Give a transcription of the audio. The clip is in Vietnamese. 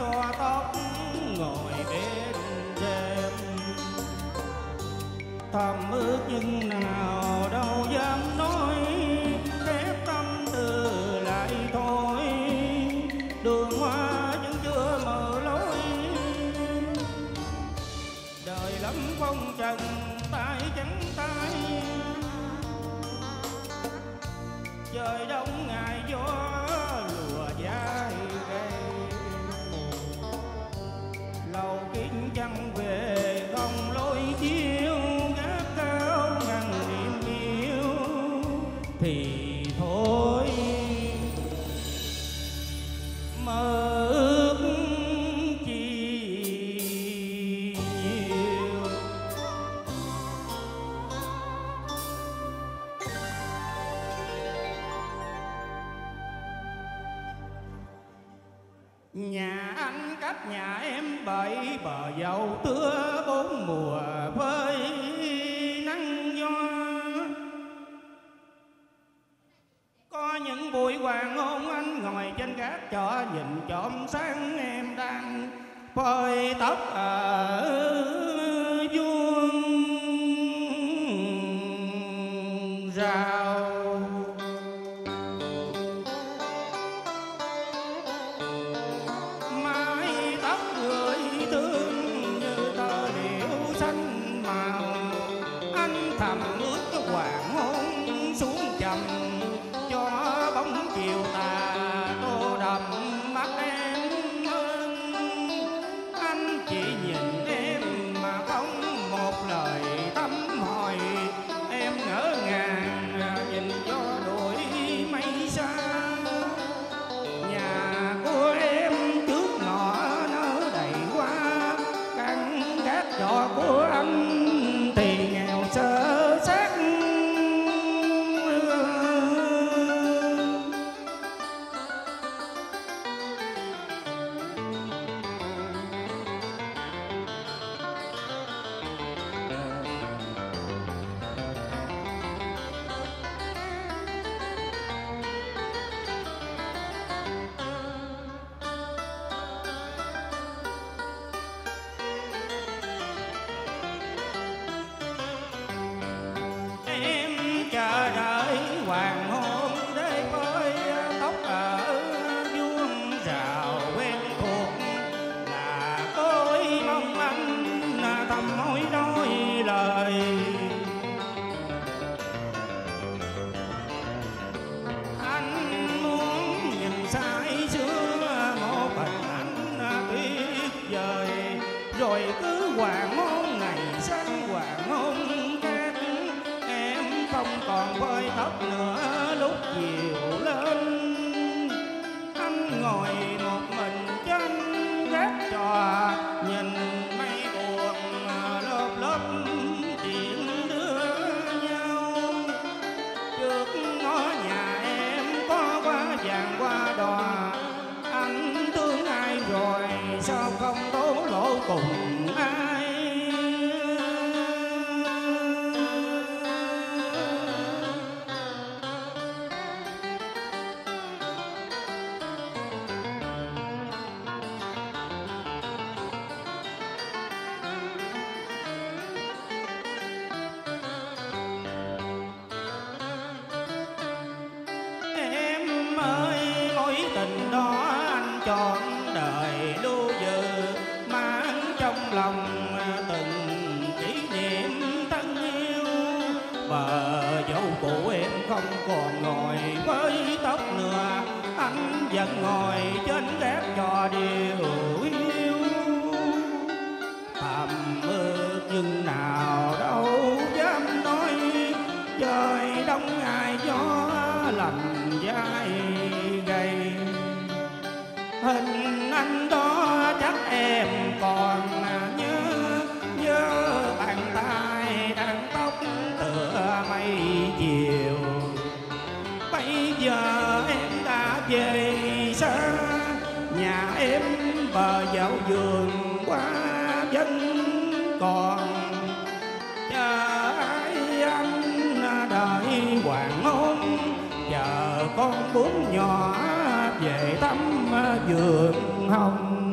xoa tóc, ngồi bên đêm thầm ước nhưng nào đâu dám nói để tâm từ lại thôi. Đường hoa vẫn chưa mở lối. Đời lắm phong trần, tay chẳng tay. Trời đông ngày gió kính về không lối chiếu gác cao ngàn niềm yêu thì Nhà anh cách nhà em bảy bờ dầu tưa bốn mùa với nắng gió Có những buổi hoàng hôn anh ngồi trên gác cho nhìn trộm sáng em đang phơi tóc ở vuông. Rào anh thầm nói đôi lời. Anh muốn nhìn sai xưa một hình anh tuyệt vời rồi cứ hoàng hôn, ngày sáng hoàng hôn khác em không còn vơi tóc nữa, lúc chiều sao không đổ lỗ cùng ai? Lòng, từng kỷ niệm thân yêu. Và dấu cũ em không còn ngồi với tóc nữa anh vẫn ngồi trên gác trò điều yêu. Thầm ước nhưng nào đâu dám nói, trời đông ngày gió lạnh dài gầy. Hình anh đó chắc em còn em bờ dạo vườn qua dân còn. Chờ ai anh đợi hoàng hôn chờ con bướm nhỏ về tắm vườn hồng.